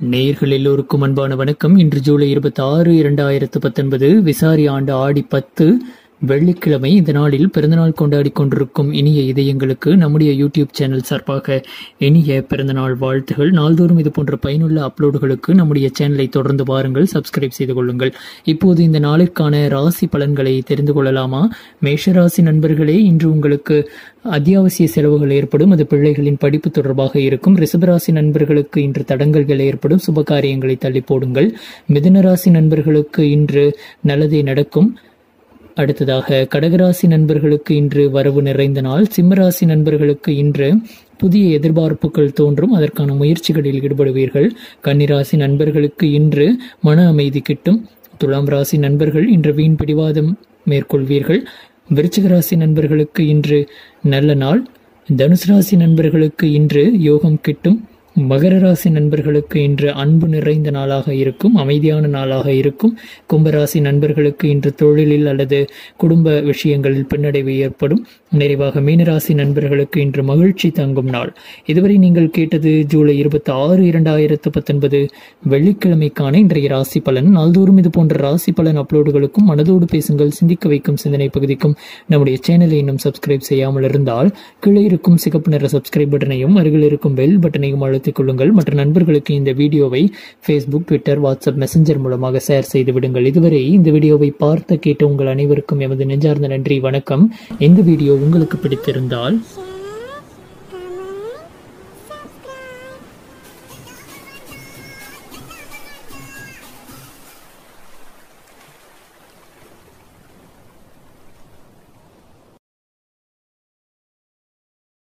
நேர்கள் எல்லோருக்கும் அன்பான வணக்கம் இன்று ஜூலை இருபத்தி ஆறு இரண்டாயிரத்து பத்தொன்பது விசாரி ஆண்டு ஆடி பத்து வெள்ளிக்கிழமை இந்த நாளில் பிறந்தநாள் கொண்டாடி கொண்டிருக்கும் இனிய இதயங்களுக்கு நம்முடைய யூடியூப் சேனல் சார்பாக இனிய பிறந்தநாள் வாழ்த்துகள். நாள்தோறும் இது போன்ற பயனுள்ள அப்லோடுகளுக்கு நம்முடைய சேனலை தொடர்ந்து பாருங்கள் சப்ஸ்கிரைப் செய்து கொள்ளுங்கள். இப்போது இந்த நாளிற்கான ராசி பலன்களை தெரிந்து கொள்ளலாமா? மேஷராசி நண்பர்களே இன்று உங்களுக்கு அத்தியாவசிய செலவுகள் ஏற்படும் அது பிள்ளைகளின் படிப்பு தொடர்பாக இருக்கும். ரிசபராசி நண்பர்களுக்கு இன்று தடங்கல்கள் ஏற்படும் சுப காரியங்களை தள்ளி போடுங்கள். மிதனராசி நண்பர்களுக்கு இன்று நல்லதே நடக்கும். அடுத்ததாக கடகராசி நண்பர்களுக்கு இன்று வரவு நிறைந்த நாள். சிம்மராசி நண்பர்களுக்கு இன்று புதிய எதிர்பார்ப்புகள் தோன்றும். அதற்கான முயற்சிகளில் ஈடுபடுவீர்கள். கன்னிராசி நண்பர்களுக்கு இன்று மன அமைதி கிட்டும். துலாம் ராசி நண்பர்கள் இன்று வீண் பிடிவாதம் மேற்கொள்வீர்கள். விருச்சிக ராசி நண்பர்களுக்கு இன்று நல்ல நாள். தனுசு ராசி நண்பர்களுக்கு இன்று யோகம் கிட்டும். மகர ராசி நண்பர்களுக்கு இன்று அன்பு நிறைந்த நாளாக இருக்கும் அமைதியான நாளாக இருக்கும். கும்பராசி நண்பர்களுக்கு இன்று தொழிலில் அல்லது குடும்ப விஷயங்களில் பின்னடைவு ஏற்படும். நிறைவாக மீனராசி நண்பர்களுக்கு இன்று மகிழ்ச்சி தங்கும் நாள். இதுவரை நீங்கள் கேட்டது ஜூலை இருபத்தி ஆறு இரண்டாயிரத்து பத்தொன்பது வெள்ளிக்கிழமைக்கான இன்றைய ராசி பலன். நாள்தோறும் இது போன்ற ராசி பலன் அப்லோடுகளுக்கும் மனதோடு பேசுங்கள் சிந்திக்க வைக்கும் சிந்தனை பகுதிக்கும் நம்முடைய சேனலை இன்னும் சப்ஸ்கிரைப் செய்யாமல் இருந்தால் கீழே இருக்கும் சிகப்பு நிற சப்ஸ்கிரைப் பட்டனையும் அருகில் இருக்கும் பெல் பட்டனையும் அழுத்திக் கொள்ளுங்கள். மற்ற நண்பர்களுக்கு இந்த வீடியோவை ஃபேஸ்புக் ட்விட்டர் வாட்ஸ்அப் மெசஞ்சர் மூலமாக ஷேர் செய்து விடுங்கள். இதுவரை இந்த வீடியோவை பார்த்து கேட்ட உங்கள் அனைவருக்கும் எமது நெஞ்சார்ந்த நன்றி. வணக்கம். இந்த வீடியோ உங்களுக்கு பிடித்திருந்தால்